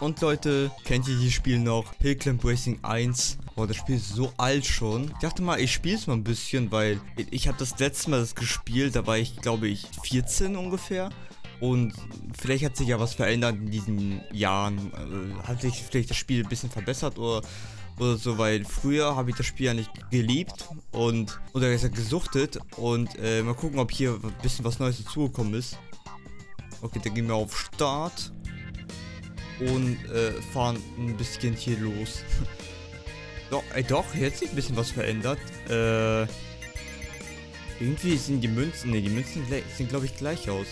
Und Leute, kennt ihr dieses Spiel noch? Hillclimb Racing 1. Boah, das Spiel ist so alt schon. Ich dachte mal, ich spiele es mal ein bisschen, weil ich habe das letzte Mal das gespielt, da war ich, glaube ich, 14 ungefähr. Und vielleicht hat sich ja was verändert in diesen Jahren. Also, hat sich vielleicht das Spiel ein bisschen verbessert oder, oder so, weil früher habe ich das Spiel ja nicht geliebt und oder gesagt gesuchtet. Und äh, mal gucken, ob hier ein bisschen was Neues dazugekommen ist. Okay, dann gehen wir auf Start und äh, fahren ein bisschen hier los. doch, ey, doch, hier hat sich ein bisschen was verändert. Äh, irgendwie sind die Münzen, ne, die Münzen sehen glaube ich gleich aus.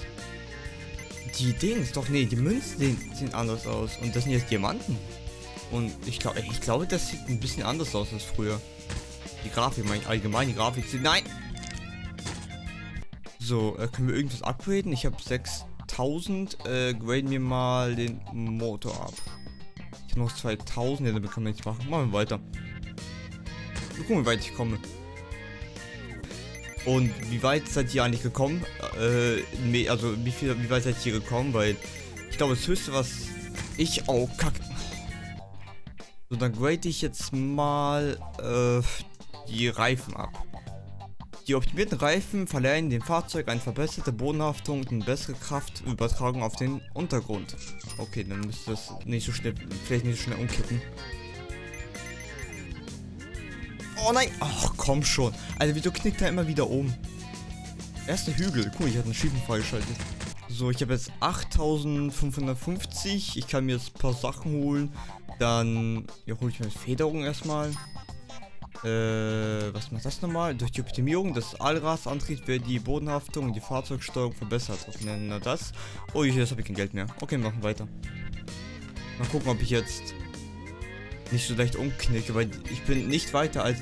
Die Dings, doch, nee, die Münzen sehen, sehen anders aus. Und das sind jetzt Diamanten. Und ich glaube, ich glaube, das sieht ein bisschen anders aus als früher. Die Grafik, meine ich allgemein, die Grafik sieht, nein! So, äh, können wir irgendwas upgraden? Ich habe 6 1000, äh, graden wir mal den Motor ab. Ich habe noch 2000, ja, damit kann man nichts machen. Machen wir weiter. Wir gucken, wie weit ich komme. Und wie weit seid ihr eigentlich gekommen? Äh, also wie viel, wie weit seid ihr gekommen? Weil ich glaube, das höchste, was ich oh, kacke. So, dann grade ich jetzt mal äh, die Reifen ab. Die optimierten Reifen verleihen dem Fahrzeug eine verbesserte Bodenhaftung und eine bessere Kraftübertragung auf den Untergrund. Okay, dann müsste das nicht so schnell, vielleicht nicht so schnell umkippen. Oh nein! Ach, komm schon. Also, wieso knickt er immer wieder um? Erster Hügel. Cool, ich hatte einen Schiefen freigeschaltet. So, ich habe jetzt 8550. Ich kann mir jetzt ein paar Sachen holen. Dann ja, hole ich mir Federung erstmal. Äh, was macht das nochmal? Durch die Optimierung des Allradantriebs wird die Bodenhaftung und die Fahrzeugsteuerung verbessert. Okay, nennen wir das. Oh, jetzt habe ich kein Geld mehr. Okay, machen weiter. Mal gucken, ob ich jetzt nicht so leicht umknicke, weil ich bin nicht weiter als,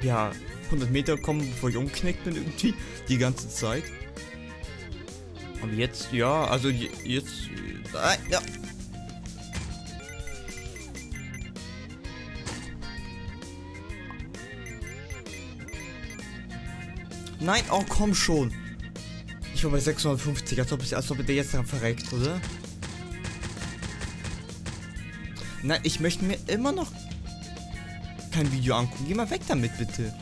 ja, 100 Meter kommen, bevor ich umknickt bin irgendwie, die ganze Zeit. Aber jetzt, ja, also jetzt, äh, ja, Nein, oh komm schon. Ich war bei 650, als ob, ich, als ob der jetzt daran verreckt, oder? Nein, ich möchte mir immer noch kein Video angucken. Geh mal weg damit, bitte.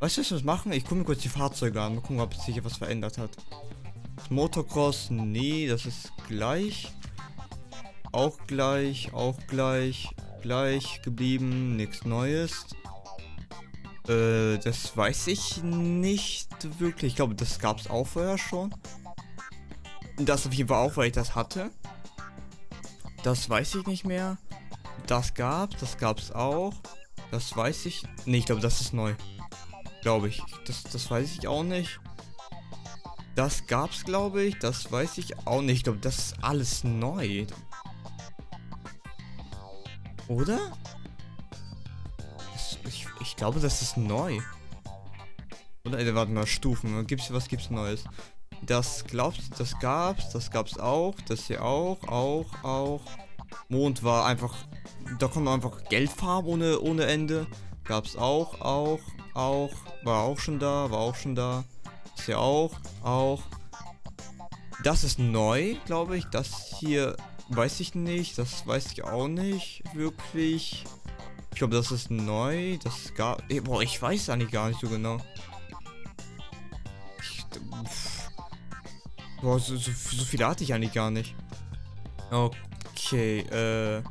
Weißt du, was wir machen? Ich gucke mir kurz die Fahrzeuge an. Mal gucken, ob sich hier was verändert hat. Das Motocross, nee, das ist gleich. Auch gleich, auch gleich, gleich geblieben. Nichts Neues. Äh, das weiß ich nicht wirklich. Ich glaube, das gab es auch vorher schon. Das auf jeden Fall auch, weil ich das hatte. Das weiß ich nicht mehr. Das gab's, das gab's auch. Das weiß ich. Nee, ich glaube, das ist neu. Glaube ich. Das, das weiß ich auch nicht. Das gab's, glaube ich. Das weiß ich auch nicht. Ich glaube, das ist alles neu. Oder? Glaube, das ist neu. Oder, ey, warte mal, Stufen. Gibt's, was gibt's Neues? Das glaubst das gab's, das gab's auch, das hier auch, auch, auch. Mond war einfach, da kommt einfach Geldfarben ohne, ohne Ende. Gab's auch, auch, auch, war auch schon da, war auch schon da. Das hier auch, auch. Das ist neu, glaube ich. Das hier weiß ich nicht, das weiß ich auch nicht wirklich. Ich glaube, das ist neu. Das gab. Boah, ich weiß eigentlich gar nicht so genau. Ich, boah, so, so, so viele hatte ich eigentlich gar nicht. Okay, äh.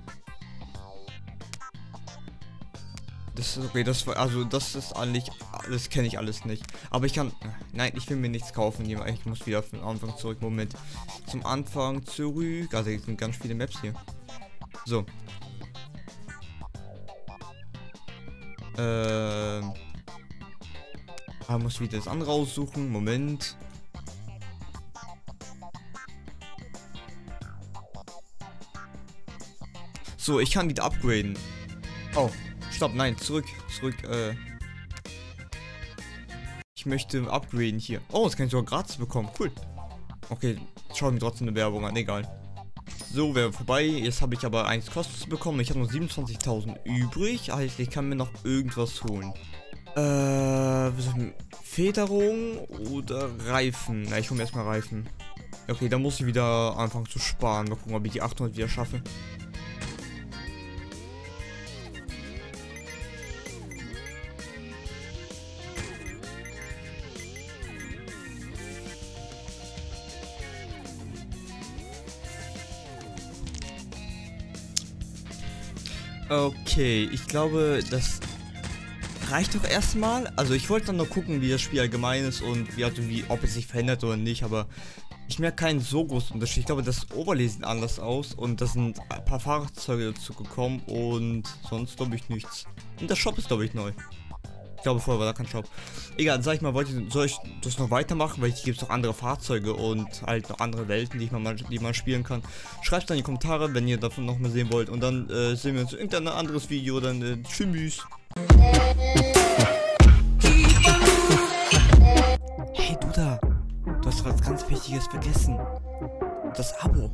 Das ist okay, das war, also das ist eigentlich, das kenne ich alles nicht. Aber ich kann, nein, ich will mir nichts kaufen. Ich muss wieder von Anfang zurück. Moment. Zum Anfang zurück. Also, es sind ganz viele Maps hier. So, Ähm. Ah, muss wieder das andere aussuchen. Moment. So, ich kann wieder upgraden. Oh, stopp, nein, zurück, zurück, äh. Ich möchte upgraden hier. Oh, das kann ich sogar gratis bekommen. Cool. Okay, schau mir trotzdem eine Werbung an, egal. So, wäre vorbei. Jetzt habe ich aber eins kostenlos bekommen. Ich habe noch 27.000 übrig. Heißt, ich kann mir noch irgendwas holen. Äh, Federung oder Reifen? Na, ich hole mir erstmal Reifen. Okay, dann muss ich wieder anfangen zu sparen. Mal gucken, ob ich die 800 wieder schaffe. Okay, ich glaube, das reicht doch erstmal. Also ich wollte dann nur gucken, wie das Spiel allgemein ist und wie, also wie, ob es sich verändert oder nicht, aber ich merke keinen so großen Unterschied. Ich glaube, das Overlay sieht anders aus und da sind ein paar Fahrzeuge dazu gekommen und sonst glaube ich nichts. Und der Shop ist glaube ich neu. Ich glaube, vorher war da kein Shop. Egal, sag ich mal, wollte ich, soll ich das noch weitermachen, weil hier gibt es noch andere Fahrzeuge und halt noch andere Welten, die, ich mal, die man spielen kann. Schreibt dann in die Kommentare, wenn ihr davon noch mehr sehen wollt. Und dann äh, sehen wir uns in irgendein anderes Video. Dann äh, tschüss. Hey, du da. Du hast was ganz Wichtiges vergessen. Das Abo.